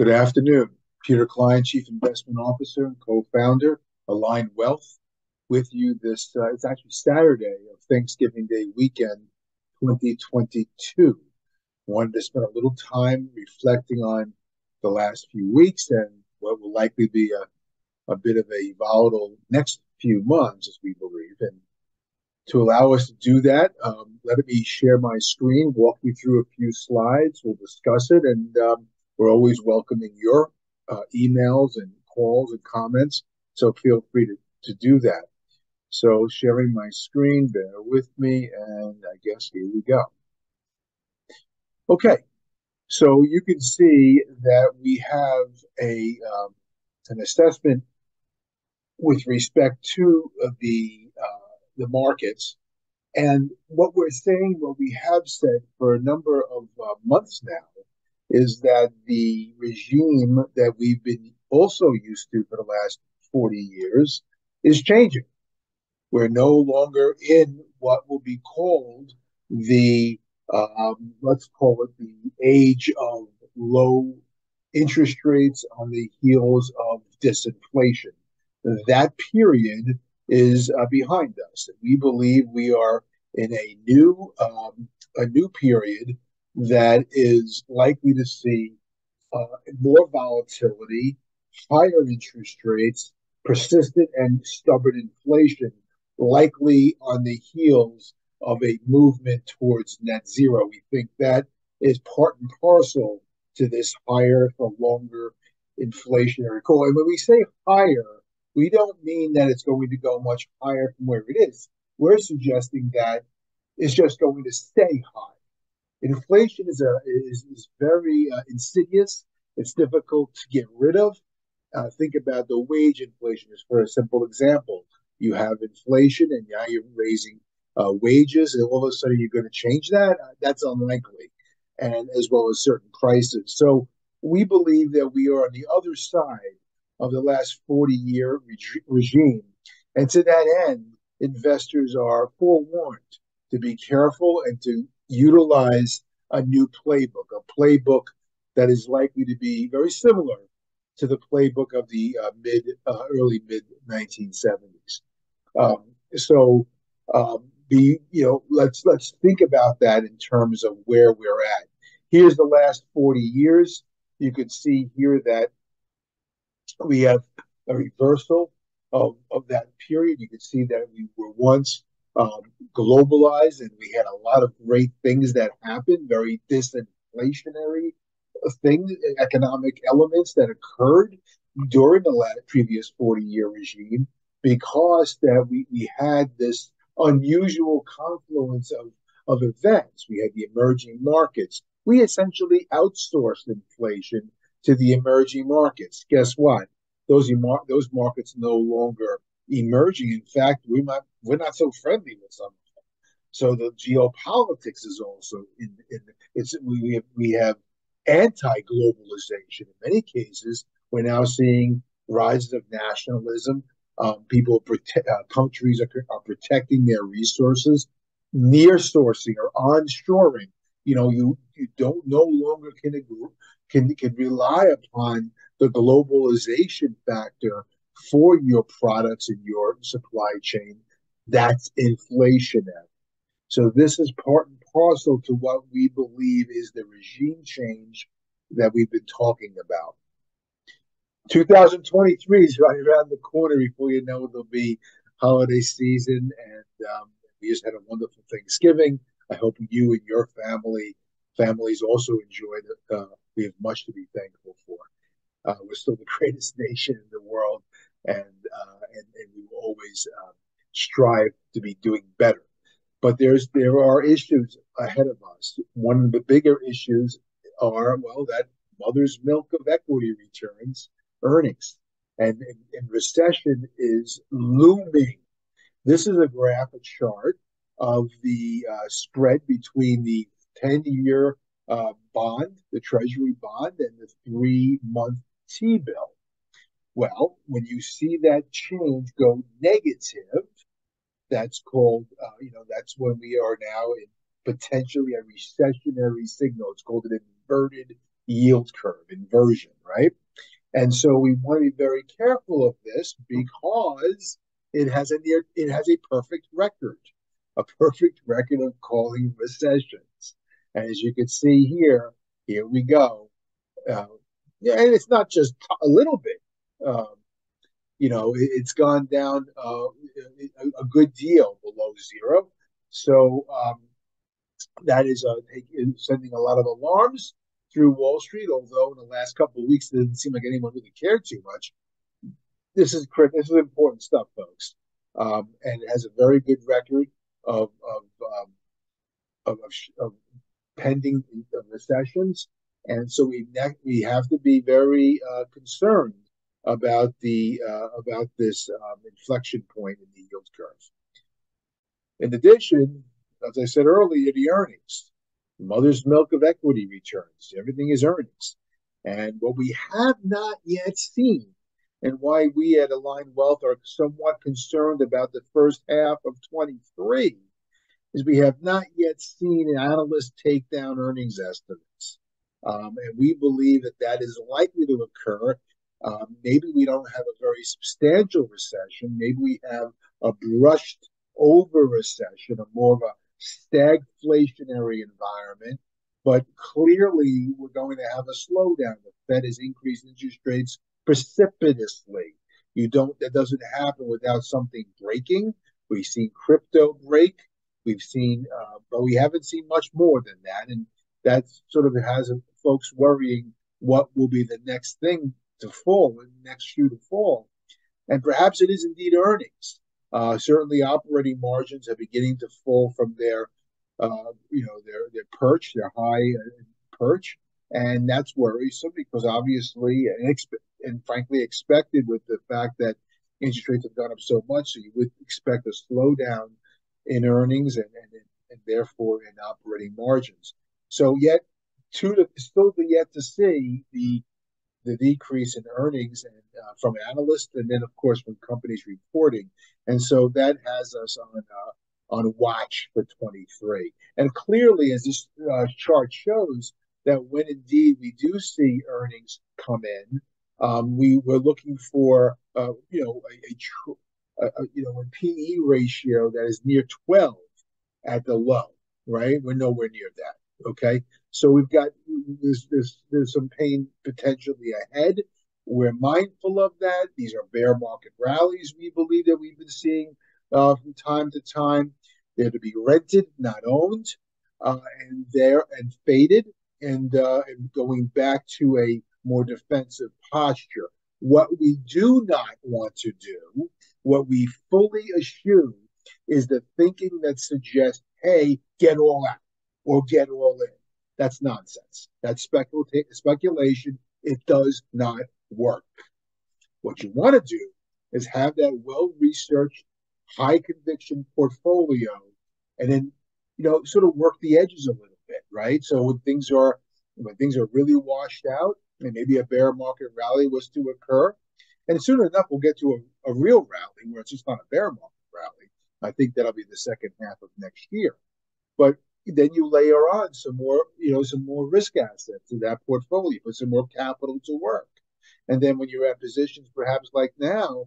Good afternoon. Peter Klein, Chief Investment Officer and co-founder, ALINE Wealth, with you this, uh, it's actually Saturday of Thanksgiving Day weekend 2022. Wanted to spend a little time reflecting on the last few weeks and what will likely be a, a bit of a volatile next few months, as we believe. And to allow us to do that, um, let me share my screen, walk you through a few slides. We'll discuss it, and um, we're always welcoming your uh, emails and calls and comments. So feel free to, to do that. So sharing my screen, bear with me, and I guess here we go. Okay, so you can see that we have a um, an assessment with respect to uh, the uh, the markets, and what we're saying, what we have said for a number of uh, months now, is that the regime that we've been also used to for the last 40 years is changing. We're no longer in what will be called the, um, let's call it the age of low interest rates on the heels of disinflation. That period is uh, behind us. We believe we are in a new um, a new period that is likely to see uh, more volatility, higher interest rates, persistent and stubborn inflation, likely on the heels of a movement towards net zero. We think that is part and parcel to this higher for longer inflationary goal. And when we say higher, we don't mean that it's going to go much higher from where it is. We're suggesting that it's just going to stay high. Inflation is a is, is very uh, insidious. It's difficult to get rid of. Uh, think about the wage inflation as for a simple example. You have inflation, and now you're raising uh, wages, and all of a sudden you're going to change that. Uh, that's unlikely, and as well as certain prices. So we believe that we are on the other side of the last 40 year re- regime, and to that end, investors are forewarned to be careful and to utilize a new playbook, a playbook that is likely to be very similar to the playbook of the uh, mid, uh, early mid 1970s. Um, so, um, the you know, let's let's think about that in terms of where we're at. Here's the last 40 years. You can see here that we have a reversal of, of that period. You can see that we were once um, globalized, and we had a lot of great things that happened, very disinflationary things, economic elements that occurred during the last, previous 40 year regime because that we, we had this unusual confluence of, of events. We had the emerging markets. We essentially outsourced inflation to the emerging markets. Guess what? Those, those markets no longer emerging. In fact, we might we're not so friendly with some of them. So the geopolitics is also in, in it's we have, we have anti-globalization in many cases. We're now seeing rises of nationalism. Um, people, prote- uh, countries are, are protecting their resources, near sourcing or onshoring. You know, you you don't no longer can can can rely upon the globalization factor for your products and your supply chain, that's inflationary. So this is part and parcel to what we believe is the regime change that we've been talking about. 2023 is right around the corner before you know it'll be holiday season and um, we just had a wonderful Thanksgiving. I hope you and your family families also enjoyed it. Uh, we have much to be thankful for. Uh, we're still the greatest nation in the world, and uh, and, and we will always uh, strive to be doing better. But there's there are issues ahead of us. One of the bigger issues are well that mother's milk of equity returns earnings, and, and, and recession is looming. This is a graph, a chart of the uh, spread between the 10 year uh, bond, the Treasury bond, and the three month T bill. Well, when you see that change go negative, that's called, uh, you know, that's when we are now in potentially a recessionary signal. It's called an inverted yield curve inversion, right? And so we want to be very careful of this because it has a near it has a perfect record, a perfect record of calling recessions. And as you can see here, here we go. Uh, yeah, and it's not just a little bit. Um, you know, it, has gone down uh, a, a, good deal below zero. So um, that is uh, sending a lot of alarms through Wall Street. Although in the last couple of weeks, it didn't seem like anyone really cared too much. This is this is important stuff, folks, um, and has a very good record of of um, of, of, of, pending recessions, and so we ne- we have to be very uh, concerned about the uh, about this um, inflection point in the yield curve. In addition, as I said earlier, the earnings, mother's milk of equity returns. Everything is earnings. And what we have not yet seen, and why we at ALINE Wealth are somewhat concerned about the first half of 23, is we have not yet seen analysts take down earnings estimates. Um, and we believe that that is likely to occur. Um, maybe we don't have a very substantial recession. Maybe we have a brushed over recession, a more of a stagflationary environment, but clearly we're going to have a slowdown. The Fed has increased interest rates precipitously. You don't that doesn't happen without something breaking. We've seen crypto break. We've seen, uh, but we haven't seen much more than that, and that sort of has folks worrying what will be the next thing to fall, the next shoe to fall, and perhaps it is indeed earnings. Uh, certainly, operating margins are beginning to fall from their, uh, you know, their their perch, their high uh, perch, and that's worrisome because obviously, and, and frankly, expected with the fact that interest rates have gone up so much, so you would expect a slowdown in earnings and and, and therefore in operating margins. So yet, to the, still yet to see the the decrease in earnings and, uh, from analysts, and then of course from companies reporting, and so that has us on uh, on watch for 23. And clearly, as this uh, chart shows, that when indeed we do see earnings come in, um, we were looking for uh, you know a, a, a, you know a PE ratio that is near 12 at the low. Right, we're nowhere near that. Okay, so we've got there's, there's, there's some pain potentially ahead. We're mindful of that. These are bear market rallies, we believe, that we've been seeing uh, from time to time. They're to be rented, not owned, uh, and there and faded, and, uh, and going back to a more defensive posture. What we do not want to do, what we fully eschew, is the thinking that suggests, hey, get all out or get all in. That's nonsense. That's specula- speculation. It does not work. What you want to do is have that well researched, high conviction portfolio and then, you know, sort of work the edges a little bit, right? So when things are when things are really washed out and maybe a bear market rally was to occur, and soon enough we'll get to a, a real rally where it's just not a bear market rally. I think that'll be the second half of next year. But then you layer on some more, you know, some more risk assets to that portfolio, put some more capital to work. And then when you're at positions perhaps like now,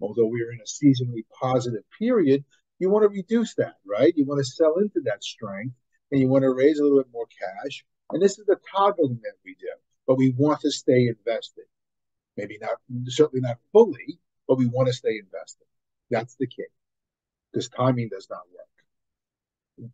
although we're in a seasonally positive period, you want to reduce that, right? You want to sell into that strength and you want to raise a little bit more cash. And this is the toggling that we do, but we want to stay invested. Maybe not, certainly not fully, but we want to stay invested. That's the key because timing does not work.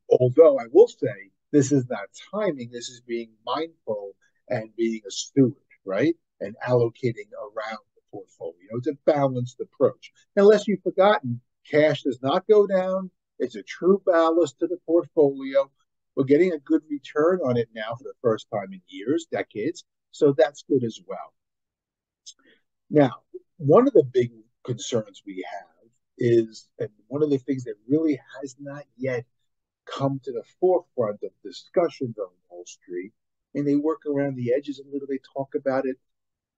Although I will say this is not timing, this is being mindful and being a steward, right? And allocating around the portfolio. It's a balanced approach. Unless you've forgotten, cash does not go down. It's a true ballast to the portfolio. We're getting a good return on it now for the first time in years, decades. So that's good as well. Now, one of the big concerns we have is, and one of the things that really has not yet come to the forefront of discussions on Wall Street, and they work around the edges a little. They talk about it.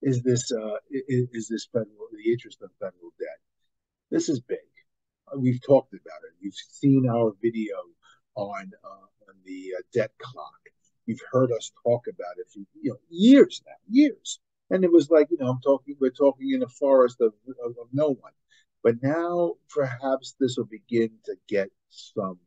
Is this uh, is, is this federal the interest of federal debt? This is big. We've talked about it. You've seen our video on uh, on the uh, debt clock. you've heard us talk about it for you know years now, years. And it was like you know I'm talking we're talking in a forest of, of, of no one. But now perhaps this will begin to get some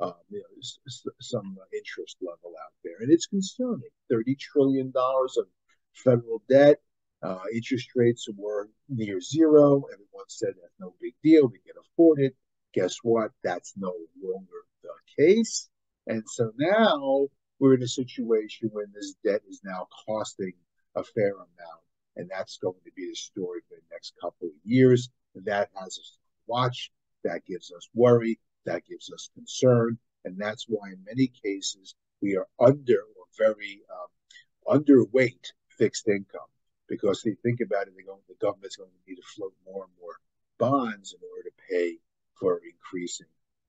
um, you know, some interest level out there, and it's concerning. Thirty trillion dollars of federal debt. Uh, interest rates were near zero. Everyone said that's no big deal. We can afford it. Guess what? That's no longer the case. And so now we're in a situation when this debt is now costing a fair amount. And that's going to be the story for the next couple of years. And that has us watch. That gives us worry. That gives us concern. And that's why, in many cases, we are under or very um, underweight fixed income because they think about it, going, the government's going to need to float more and more bonds in order to pay for increasing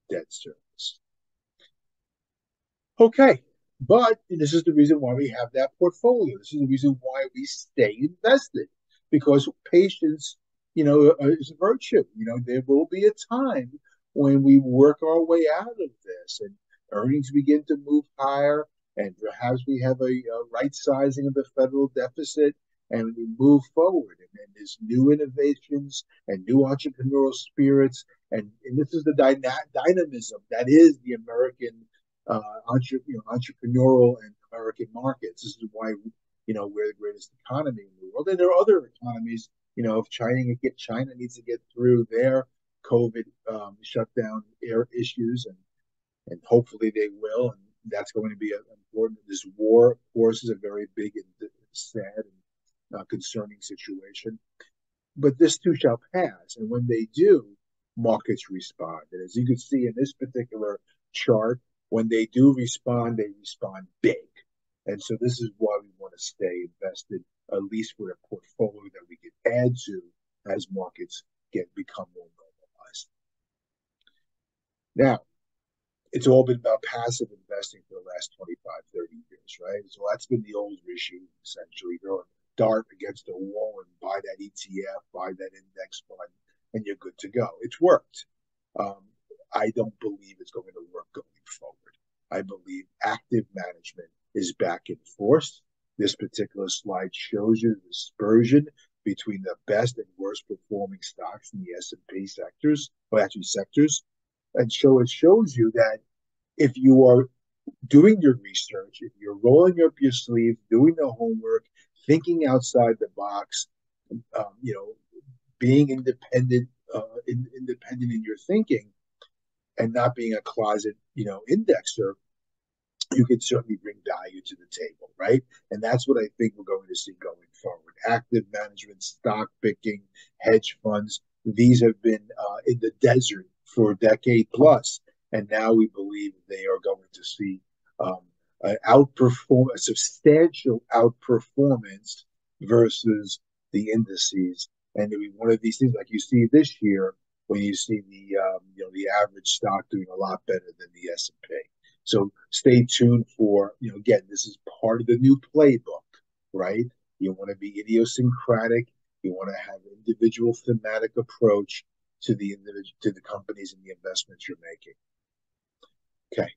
debt service. Okay, but this is the reason why we have that portfolio. This is the reason why we stay invested because patience, you know, is a virtue. You know, there will be a time when we work our way out of this and earnings begin to move higher and perhaps we have a, a right sizing of the federal deficit and we move forward. And, there's new innovations and new entrepreneurial spirits. And, and this is the dyna- dynamism that is the American uh, entre- you know, entrepreneurial and American markets. This is why you know we're the greatest economy in the world. And there are other economies. You know, if China get China needs to get through their COVID um, shutdown air issues, and and hopefully they will. And that's going to be important. This war, of course, is a very big and sad and uh, concerning situation. But this too shall pass. And when they do, markets respond. And as you can see in this particular chart, when they do respond, they respond big. And so this is why we want to stay invested, at least with a portfolio that we can add to as markets get become more normalized. Now, it's all been about passive investing for the last 25, 30 years, right? So that's been the old regime, essentially. A dart against a wall and buy that ETF, buy that index fund, and you're good to go. It's worked. Um, I don't believe it's going to work going forward. I believe active management is back in force. This particular slide shows you the dispersion between the best and worst performing stocks in the S&P sectors, or actually sectors. And so it shows you that if you are doing your research, if you're rolling up your sleeves, doing the homework, thinking outside the box, um, you know, being independent, uh, in, independent in your thinking, and not being a closet, you know, indexer, you can certainly bring value to the table, right? And that's what I think we're going to see going forward. Active management, stock picking, hedge funds, these have been uh, in the desert for a decade plus, and now we believe they are going to see um, an outperform a substantial outperformance versus the indices. And it'll be one of these things like you see this year when you see the um, you know the average stock doing a lot better than the S and P. So stay tuned for you know again this is part of the new playbook, right? You want to be idiosyncratic. You want to have individual thematic approach to the to the companies and the investments you're making. Okay.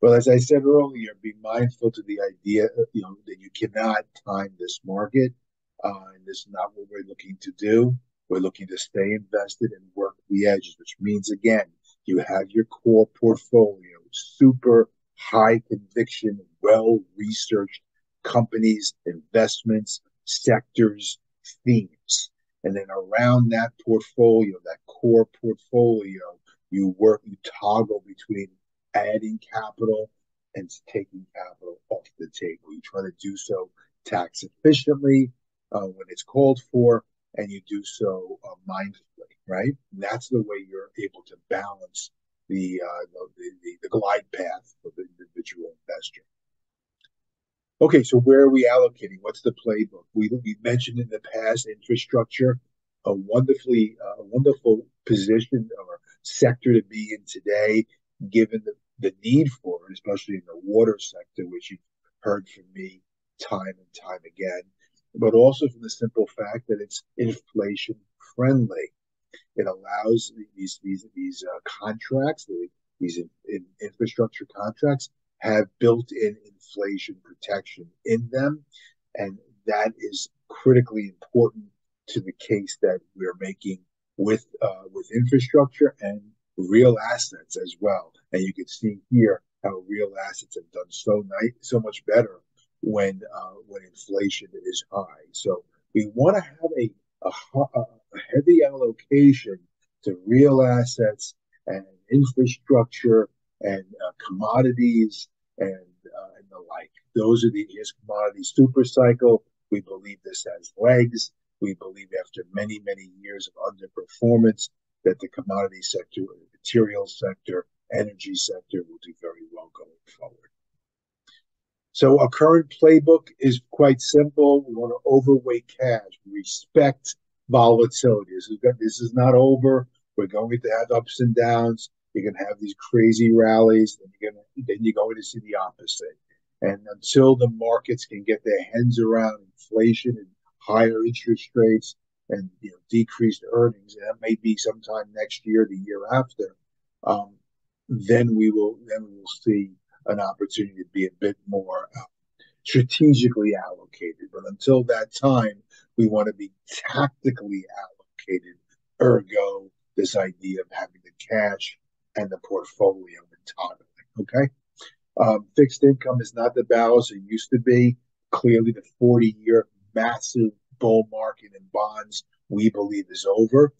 Well, as I said earlier, be mindful to the idea, you know, that you cannot time this market, uh, and this is not what we're looking to do. We're looking to stay invested and work the edges, which means again, you have your core portfolio, super high conviction, well researched companies, investments, sectors, themes. And then around that portfolio, that core portfolio, you work, you toggle between adding capital and taking capital off the table. You try to do so tax efficiently uh, when it's called for, and you do so uh, mindfully, right? And that's the way you're able to balance the, uh, the, the, the glide path of the individual investor. Okay, so where are we allocating? What's the playbook? We, we mentioned in the past infrastructure, a wonderfully uh, wonderful position or sector to be in today, given the, the need for it, especially in the water sector, which you've heard from me time and time again, but also from the simple fact that it's inflation friendly. It allows these these these uh, contracts, these in, in infrastructure contracts, have built-in inflation protection in them. And that is critically important to the case that we're making with uh, with infrastructure and real assets as well. And you can see here how real assets have done so nice, so much better when uh, when inflation is high. So we want to have a, a, a heavy allocation to real assets and infrastructure and uh, commodities and, uh, and the like. Those are the his commodity super cycle. We believe this has legs. We believe after many, many years of underperformance that the commodity sector, the sector, energy sector will do very well going forward. So our current playbook is quite simple. We want to overweight cash, respect volatility. This is, this is not over. We're going to have ups and downs. Going to have these crazy rallies, and to, then you're going to see the opposite. And until the markets can get their hands around inflation and higher interest rates and you know decreased earnings, and that may be sometime next year, the year after, um, then we will then we will see an opportunity to be a bit more uh, strategically allocated. But until that time, we want to be tactically allocated. Ergo, this idea of having the cash and the portfolio entirely. Okay. Um, fixed income is not the balance it used to be. Clearly, the 40 year massive bull market in bonds, we believe, is over.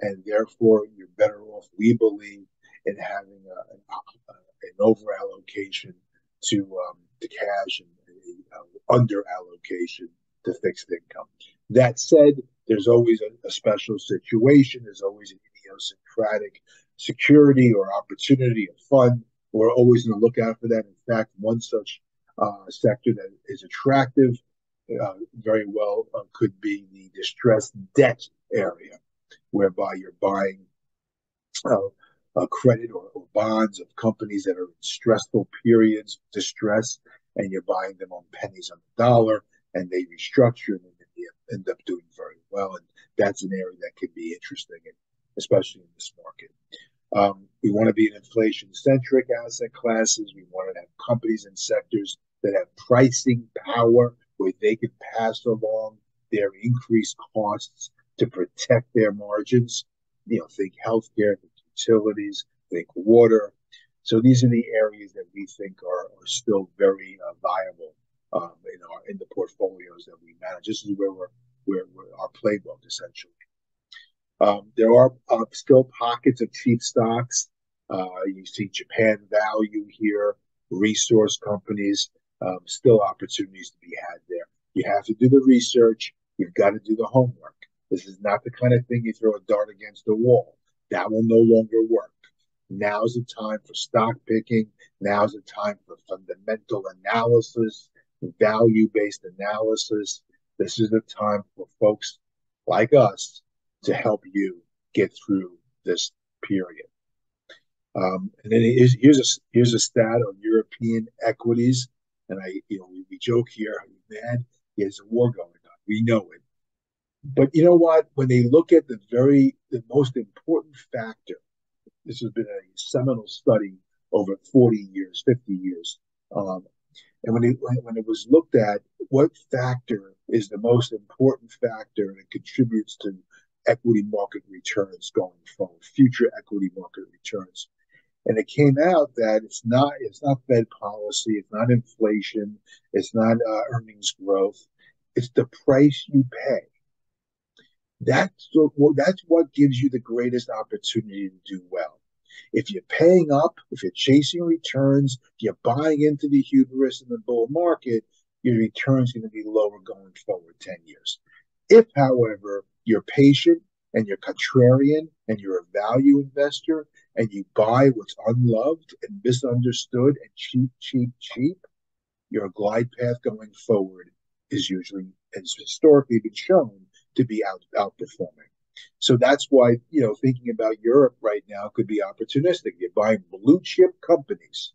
And therefore, you're better off, we believe, in having a, an, uh, an over allocation to um, the cash and uh, under allocation to fixed income. That said, there's always a, a special situation. There's always an idiosyncratic security or opportunity or fund. We're always going to look out for that. In fact, one such uh, sector that is attractive uh, very well uh, could be the distressed debt area, whereby you're buying uh, credit or, or, bonds of companies that are in stressful periods, distress, and you're buying them on pennies on the dollar, and they restructure and they end up doing very well. And that's an area that can be interesting, especially in this market. Um, we want to be an inflation centric asset classes. We want to have companies and sectors that have pricing power where they can pass along their increased costs to protect their margins. You know, think healthcare, think utilities, think water. So these are the areas that we think are, are still very uh, viable um, in our in the portfolios that we manage. This is where we're where, where our playbook essentially. Um, there are uh, still pockets of cheap stocks. Uh, you see Japan value here, resource companies, um, still opportunities to be had there. You have to do the research. You've got to do the homework. This is not the kind of thing you throw a dart against the wall. That will no longer work. Now's the time for stock picking. Now's the time for fundamental analysis, value based analysis. This is the time for folks like us to help you get through this period. Um, and then here's, a here's a stat on European equities, and I you know we, joke here, man, there's a war going on. We know it, but you know what? When they look at the very the most important factor, this has been a seminal study over 40 years, 50 years, um, and when it when it was looked at, what factor is the most important factor and it contributes to equity market returns going forward, future equity market returns. And it came out that it's not it's not Fed policy, it's not inflation, it's not uh, earnings growth, it's the price you pay. That's what, that's what gives you the greatest opportunity to do well. If you're paying up, if you're chasing returns, you're buying into the hubris in the bull market, your return's are going to be lower going forward 10 years. If, however, you're patient and you're contrarian and you're a value investor and you buy what's unloved and misunderstood and cheap, cheap, cheap, your glide path going forward is usually, has historically been shown to be out, outperforming. So that's why, you know, thinking about Europe right now could be opportunistic. You're buying blue chip companies,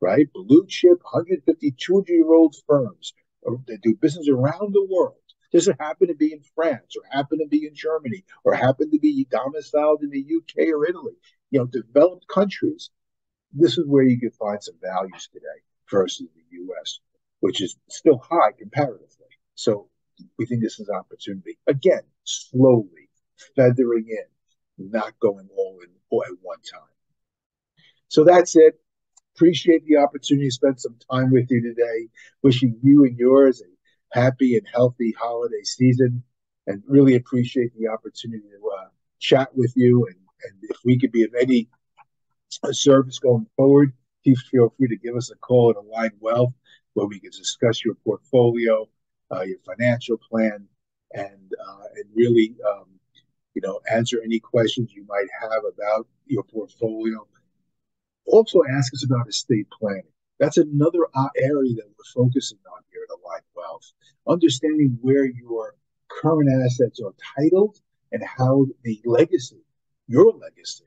right? Blue chip, 150, 200 year old firms uh, that do business around the world does it happen to be in France or happen to be in Germany or happen to be domiciled in the UK or Italy? You know, developed countries. This is where you can find some values today. versus the US, which is still high comparatively. So we think this is an opportunity. Again, slowly feathering in, not going all in at one time. So that's it. Appreciate the opportunity to spend some time with you today. Wishing you and yours a happy and healthy holiday season, and really appreciate the opportunity to uh, chat with you. And, and if we could be of any service going forward, please feel free to give us a call at ALINE Wealth where we can discuss your portfolio, uh, your financial plan, and uh, and really um, you know answer any questions you might have about your portfolio. Also, ask us about estate planning. That's another uh, area that we're focusing on here at Wealth. Understanding where your current assets are titled and how the legacy, your legacy,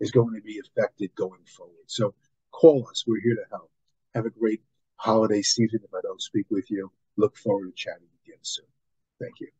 is going to be affected going forward. So call us. We're here to help. Have a great holiday season if I don't speak with you. Look forward to chatting again soon. Thank you.